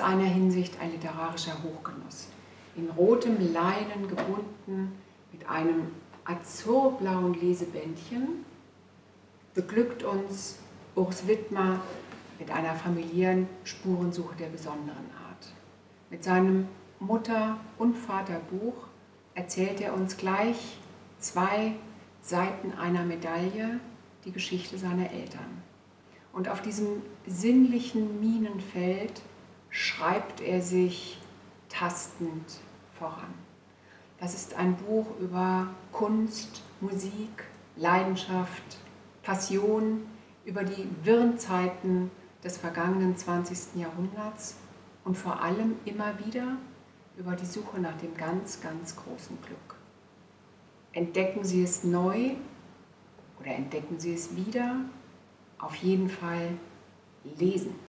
einer Hinsicht ein literarischer Hochgenuss. In rotem Leinen gebunden, mit einem azurblauen Lesebändchen, beglückt uns Urs Wittmer mit einer familiären Spurensuche der besonderen Art. Mit seinem Mutter- und Vaterbuch erzählt er uns gleich zwei Seiten einer Medaille die Geschichte seiner Eltern. Und auf diesem sinnlichen Minenfeld schreibt er sich tastend voran. Das ist ein Buch über Kunst, Musik, Leidenschaft, Passion, über die wirren Zeiten des vergangenen 20. Jahrhunderts und vor allem immer wieder über die Suche nach dem ganz, ganz großen Glück. Entdecken Sie es neu oder entdecken Sie es wieder? Auf jeden Fall lesen.